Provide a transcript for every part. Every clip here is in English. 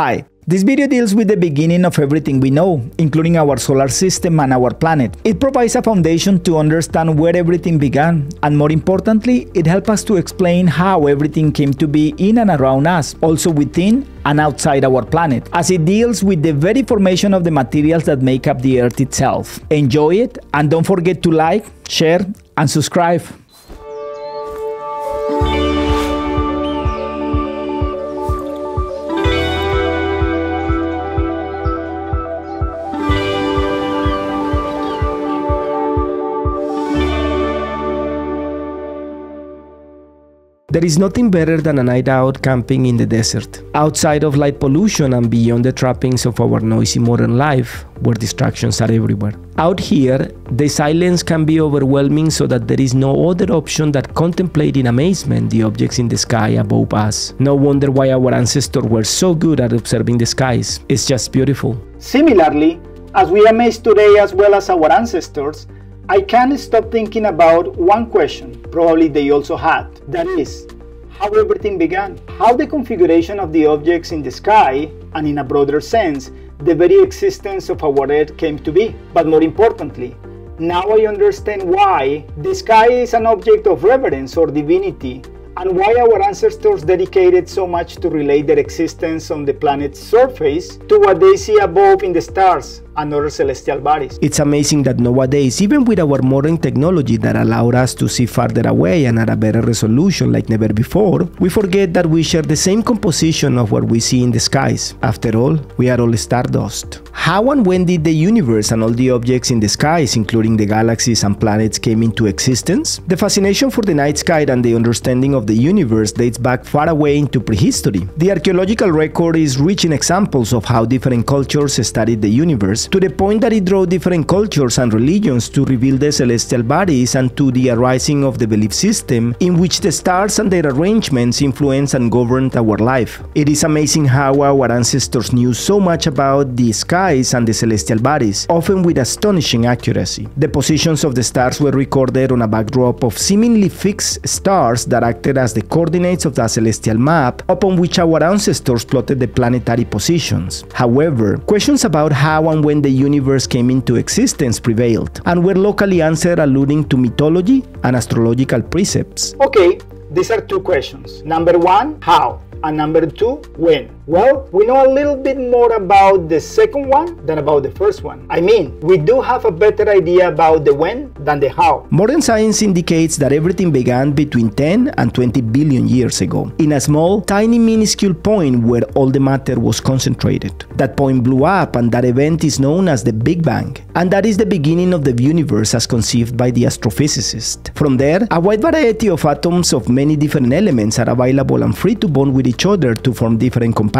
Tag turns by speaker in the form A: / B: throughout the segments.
A: Hi, this video deals with the beginning of everything we know, including our solar system and our planet. It provides a foundation to understand where everything began, and more importantly, it helps us to explain how everything came to be in and around us, also within and outside our planet, as it deals with the very formation of the materials that make up the Earth itself. Enjoy it, and don't forget to like, share, and subscribe.
B: There is nothing better than a night out camping in the desert, outside of light pollution and beyond the trappings of our noisy modern life, where distractions are everywhere. Out here, the silence can be overwhelming so that there is no other option than contemplate in amazement the objects in the sky above us. No wonder why our ancestors were so good at observing the skies. It's just beautiful.
A: Similarly, as we amaze today as well as our ancestors, I can't stop thinking about one question probably they also had. That is, how everything began. How the configuration of the objects in the sky, and in a broader sense, the very existence of our Earth came to be. But more importantly, now I understand why the sky is an object of reverence or divinity and why our ancestors dedicated so much to relate their existence on the planet's surface to what they see above in the stars and other celestial bodies.
B: It's amazing that nowadays, even with our modern technology that allowed us to see farther away and at a better resolution like never before, we forget that we share the same composition of what we see in the skies. After all, we are all stardust. How and when did the universe and all the objects in the skies, including the galaxies and planets, came into existence? The fascination for the night sky and the understanding of the universe dates back far away into prehistory. The archaeological record is rich in examples of how different cultures studied the universe to the point that it drew different cultures and religions to reveal the celestial bodies and to the arising of the belief system in which the stars and their arrangements influence and govern our life. It is amazing how our ancestors knew so much about the skies and the celestial bodies, often with astonishing accuracy. The positions of the stars were recorded on a backdrop of seemingly fixed stars that acted as the coordinates of the celestial map upon which our ancestors plotted the planetary positions. However, questions about how and the universe came into existence prevailed, and were locally answered alluding to mythology and astrological precepts.
A: Okay, these are two questions. Number one, how? And number two, when? Well, we know a little bit more about the second one than about the first one. I mean, we do have a better idea about the when than the how.
B: Modern science indicates that everything began between 10 and 20 billion years ago, in a small, tiny, minuscule point where all the matter was concentrated. That point blew up, and that event is known as the Big Bang. And that is the beginning of the universe as conceived by the astrophysicist. From there, a wide variety of atoms of many different elements are available and free to bond with each other to form different compounds.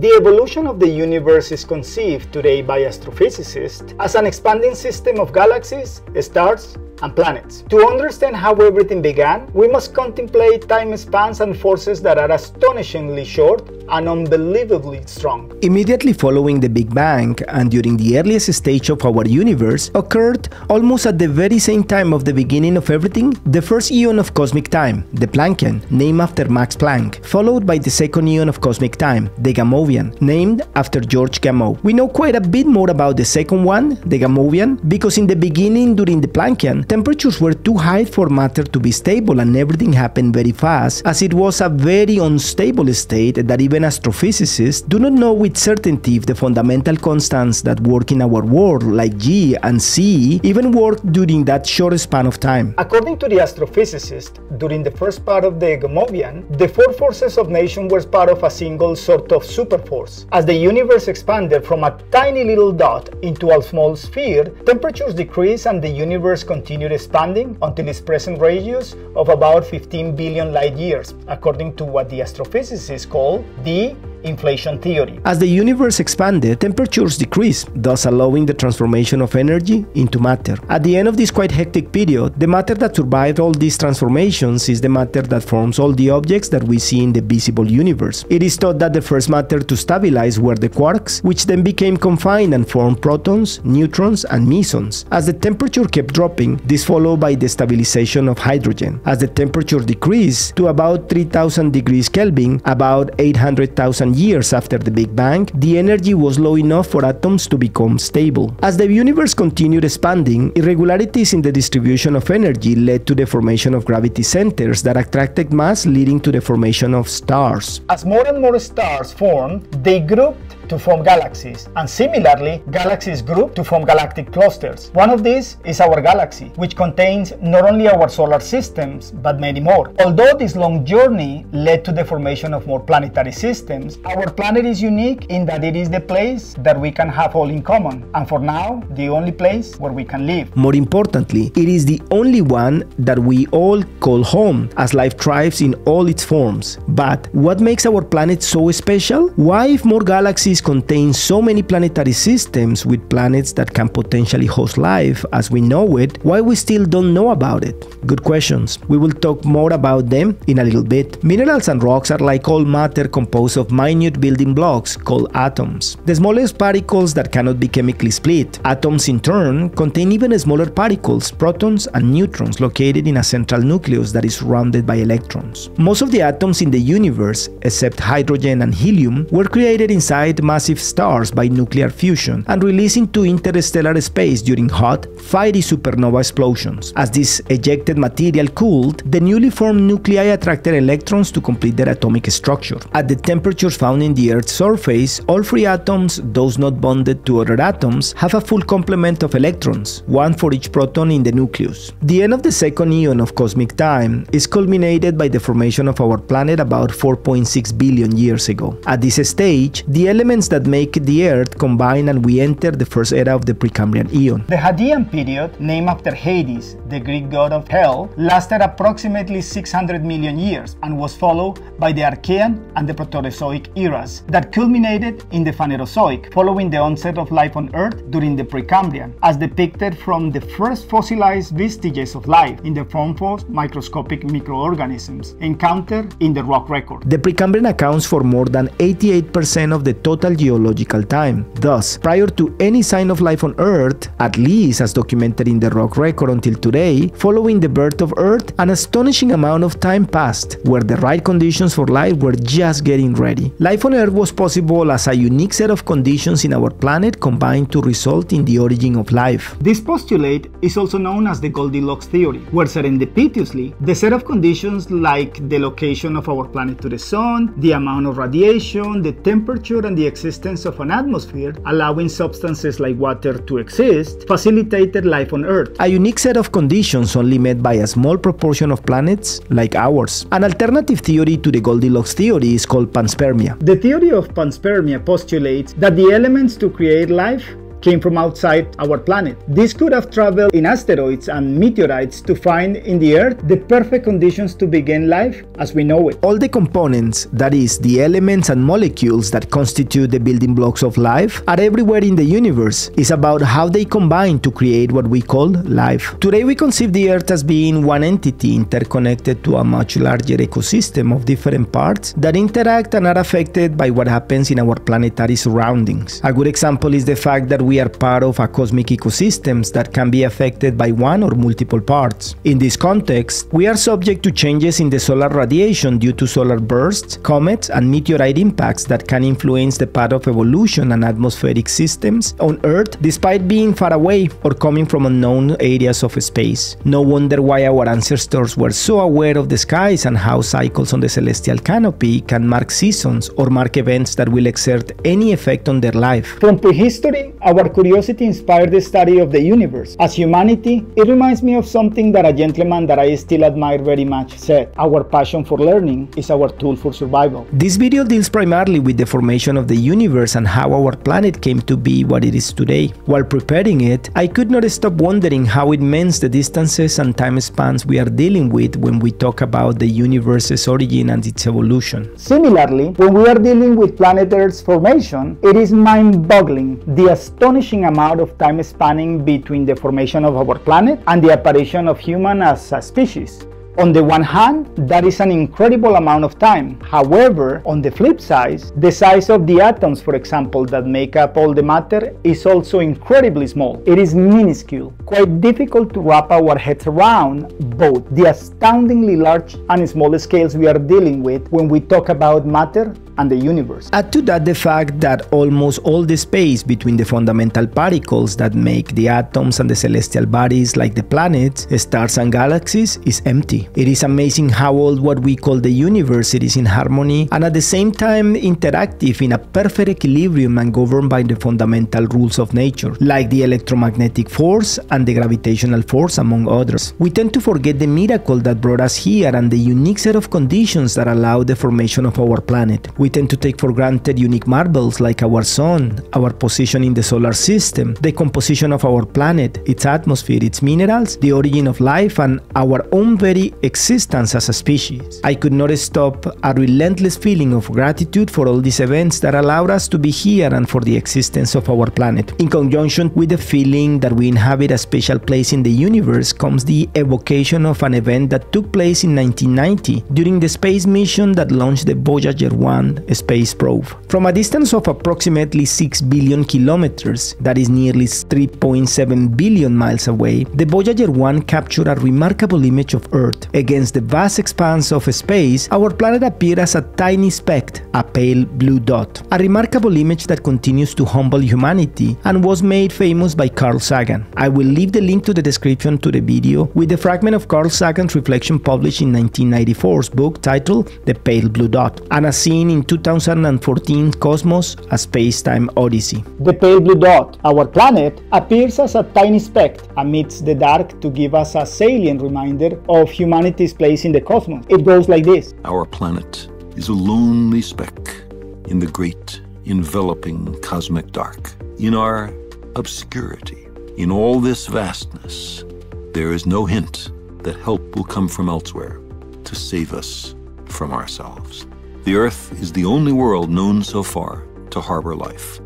A: The evolution of the universe is conceived today by astrophysicists as an expanding system of galaxies, stars, and planets. To understand how everything began, we must contemplate time spans and forces that are astonishingly short and unbelievably strong.
B: Immediately following the Big Bang and during the earliest stage of our universe occurred almost at the very same time of the beginning of everything, the first eon of cosmic time, the Planckian, named after Max Planck, followed by the second eon of cosmic time, the Gamovian, named after George Gamow. We know quite a bit more about the second one, the Gamovian, because in the beginning during the Planckian, temperatures were too high for matter to be stable and everything happened very fast as it was a very unstable state that even astrophysicists do not know with certainty if the fundamental constants that work in our world like G and C even worked during that short span of time.
A: According to the astrophysicist, during the first part of the Gamovian, the four forces of nation were part of a single sort of superforce. As the universe expanded from a tiny little dot into a small sphere, temperatures decreased and the universe continued expanding until its present radius of about 15 billion light years, according to what the astrophysicists call the inflation theory.
B: As the universe expanded, temperatures decreased, thus allowing the transformation of energy into matter. At the end of this quite hectic period, the matter that survived all these transformations is the matter that forms all the objects that we see in the visible universe. It is thought that the first matter to stabilize were the quarks, which then became confined and formed protons, neutrons, and mesons. As the temperature kept dropping, this followed by the stabilization of hydrogen. As the temperature decreased to about 3000 degrees Kelvin, about 800,000 years after the Big Bang, the energy was low enough for atoms to become stable. As the universe continued expanding, irregularities in the distribution of energy led to the formation of gravity centers that attracted mass leading to the formation of stars.
A: As more and more stars formed, they grouped to form galaxies, and similarly, galaxies group to form galactic clusters. One of these is our galaxy, which contains not only our solar systems, but many more. Although this long journey led to the formation of more planetary systems, our planet is unique in that it is the place that we can have all in common, and for now, the only place where we can live.
B: More importantly, it is the only one that we all call home, as life thrives in all its forms. But what makes our planet so special? Why, if more galaxies galaxies contain so many planetary systems with planets that can potentially host life as we know it, why we still don't know about it? Good questions. We will talk more about them in a little bit. Minerals and rocks are like all matter composed of minute building blocks called atoms. The smallest particles that cannot be chemically split. Atoms in turn contain even smaller particles, protons and neutrons located in a central nucleus that is surrounded by electrons. Most of the atoms in the universe, except hydrogen and helium, were created inside massive stars by nuclear fusion and released into interstellar space during hot, fiery supernova explosions. As this ejected material cooled, the newly formed nuclei attracted electrons to complete their atomic structure. At the temperatures found in the Earth's surface, all three atoms, those not bonded to other atoms, have a full complement of electrons, one for each proton in the nucleus. The end of the second eon of cosmic time is culminated by the formation of our planet about 4.6 billion years ago. At this stage, the elements that make the Earth combine and we enter the first era of the Precambrian Eon.
A: The Hadean period, named after Hades, the Greek god of hell, lasted approximately 600 million years and was followed by the Archean and the Proterozoic eras that culminated in the Phanerozoic, following the onset of life on Earth during the Precambrian, as depicted from the first fossilized vestiges of life in the form of microscopic microorganisms encountered in the rock record.
B: The Precambrian accounts for more than 88% of the total total geological time. Thus, prior to any sign of life on Earth, at least as documented in the rock record until today, following the birth of Earth, an astonishing amount of time passed, where the right conditions for life were just getting ready. Life on Earth was possible as a unique set of conditions in our planet combined to result in the origin of life.
A: This postulate is also known as the Goldilocks theory, where serendipitously, the set of conditions like the location of our planet to the sun, the amount of radiation, the temperature, and the existence of an atmosphere, allowing substances like water to exist, facilitated life on Earth.
B: A unique set of conditions only met by a small proportion of planets like ours. An alternative theory to the Goldilocks theory is called panspermia.
A: The theory of panspermia postulates that the elements to create life came from outside our planet. This could have traveled in asteroids and meteorites to find in the Earth the perfect conditions to begin life as we know it.
B: All the components, that is, the elements and molecules that constitute the building blocks of life, are everywhere in the universe. It's about how they combine to create what we call life. Today we conceive the Earth as being one entity interconnected to a much larger ecosystem of different parts that interact and are affected by what happens in our planetary surroundings. A good example is the fact that we are part of a cosmic ecosystems that can be affected by one or multiple parts. In this context, we are subject to changes in the solar radiation due to solar bursts, comets, and meteorite impacts that can influence the path of evolution and atmospheric systems on Earth despite being far away or coming from unknown areas of space. No wonder why our ancestors were so aware of the skies and how cycles on the celestial canopy can mark seasons or mark events that will exert any effect on their life.
A: From prehistory, our our curiosity inspired the study of the universe. As humanity, it reminds me of something that a gentleman that I still admire very much said. Our passion for learning is our tool for survival.
B: This video deals primarily with the formation of the universe and how our planet came to be what it is today. While preparing it, I could not stop wondering how immense the distances and time spans we are dealing with when we talk about the universe's origin and its evolution.
A: Similarly, when we are dealing with planet Earth's formation, it is mind-boggling the astonishing astonishing amount of time spanning between the formation of our planet and the apparition of human as a species. On the one hand, that is an incredible amount of time. However, on the flip side, the size of the atoms, for example, that make up all the matter is also incredibly small. It is minuscule, quite difficult to wrap our heads around both the astoundingly large and small scales we are dealing with when we talk about matter and the universe.
B: Add to that the fact that almost all the space between the fundamental particles that make the atoms and the celestial bodies like the planets, stars and galaxies is empty. It is amazing how all what we call the universe is in harmony and at the same time interactive in a perfect equilibrium and governed by the fundamental rules of nature, like the electromagnetic force and the gravitational force among others. We tend to forget the miracle that brought us here and the unique set of conditions that allow the formation of our planet. We tend to take for granted unique marvels like our sun, our position in the solar system, the composition of our planet, its atmosphere, its minerals, the origin of life, and our own very existence as a species. I could not stop a relentless feeling of gratitude for all these events that allowed us to be here and for the existence of our planet. In conjunction with the feeling that we inhabit a special place in the universe comes the evocation of an event that took place in 1990 during the space mission that launched the Voyager 1 space probe. From a distance of approximately 6 billion kilometers, that is nearly 3.7 billion miles away, the Voyager 1 captured a remarkable image of Earth. Against the vast expanse of space, our planet appeared as a tiny speck, a pale blue dot. A remarkable image that continues to humble humanity and was made famous by Carl Sagan. I will leave the link to the description to the video with the fragment of Carl Sagan's reflection published in 1994's book titled The Pale Blue Dot, and a scene in 2014 Cosmos, A Space-Time Odyssey.
A: The pale blue dot, our planet, appears as a tiny speck amidst the dark to give us a salient reminder of humanity's place in the cosmos. It goes like this.
C: Our planet is a lonely speck in the great enveloping cosmic dark. In our obscurity, in all this vastness, there is no hint that help will come from elsewhere to save us from ourselves. The Earth is the only world known so far to harbor life.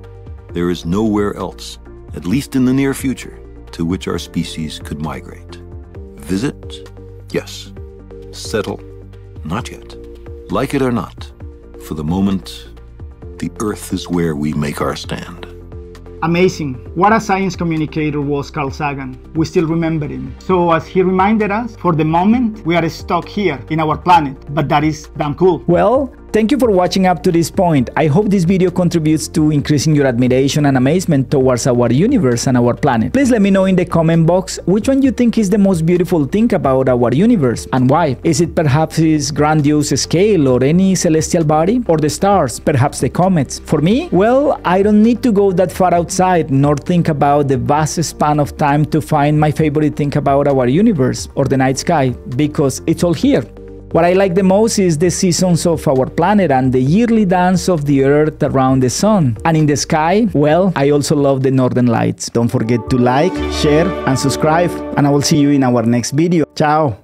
C: There is nowhere else, at least in the near future, to which our species could migrate. Visit? Yes. Settle? Not yet. Like it or not, for the moment, the Earth is where we make our stand.
A: Amazing. What a science communicator was Carl Sagan. We still remember him. So as he reminded us, for the moment, we are stuck here in our planet, but that is damn cool.
D: Well, Thank you for watching up to this point. I hope this video contributes to increasing your admiration and amazement towards our universe and our planet. Please let me know in the comment box which one you think is the most beautiful thing about our universe and why. Is it perhaps its grandiose scale or any celestial body? Or the stars, perhaps the comets? For me, well, I don't need to go that far outside nor think about the vast span of time to find my favorite thing about our universe or the night sky because it's all here. What I like the most is the seasons of our planet and the yearly dance of the earth around the sun. And in the sky, well, I also love the northern lights. Don't forget to like, share, and subscribe. And I will see you in our next video. Ciao!